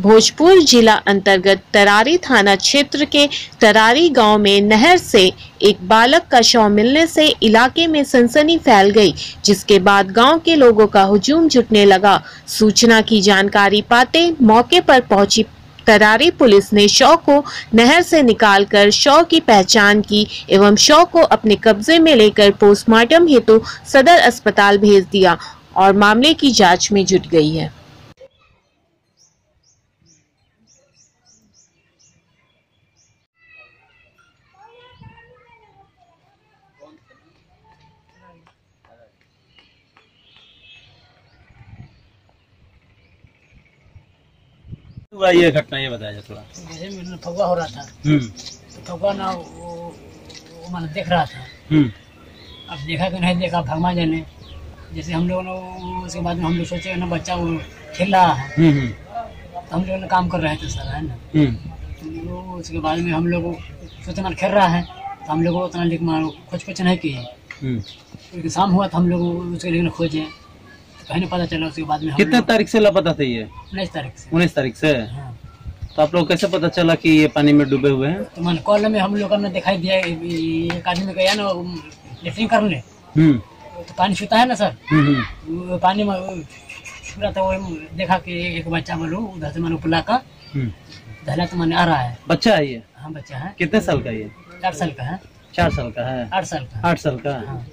भोजपुर जिला अंतर्गत तरारी थाना क्षेत्र के तरारी गाँव में नहर से एक बालक का शव मिलने से इलाके में सनसनी फैल गई, जिसके बाद गाँव के लोगों का हुजूम जुटने लगा। सूचना की जानकारी पाते मौके पर पहुँची तरारी पुलिस ने शव को नहर से निकालकर शव की पहचान की एवं शव को अपने कब्जे में लेकर पोस्टमार्टम हेतु सदर अस्पताल भेज दिया और मामले की जाँच में जुट गई है। हुआ ये घटना ये बताया थोड़ा। जैसे फगवा हो रहा था हम्म। तो फगवा ना वो, वो मैंने देख रहा था। हम्म। अब देखा कि नहीं देखा भगवान जाने। जैसे हम लोग ने उसके बाद में हम लोग सोचे ना बच्चा वो खेल रहा है। हम्म तो हम लोग ने काम कर रहे थे सर है ना? तो उसके बाद में हम लोग सोचे मार खेल रहा है तो हम लोग उतना लिख मार खोज खोज नहीं किए। शाम हुआ तो हम लोग उसके लेकिन खोजे। नहीं पता चला उसके बाद में कितने तारीख से लापता थे ये? उन्नीस तारीख से। उन्नीस तारीख से? हाँ। तो आप लोग कैसे पता चला कि ये पानी में डूबे हुए हैं? तो मान कॉल में हम लोग ने दिखाई दिया एक आदमी गया ना लिफ्टिंग करने। हम्म। तो पानी छूता है ना सर? हम्म हम्म, पानी में छू रहा था वो देखा कि एक बच्चा बोलो उधर से मैंने पुला का। धला तो मैंने आ रहा है। बच्चा है ये? हाँ बच्चा है। कितने साल का ये? चार साल का है। चार साल का है। आठ साल का। आठ साल का। हाँ।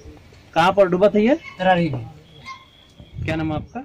कहाँ पर डूबा था ये? तरारी में। क्या नाम आपका?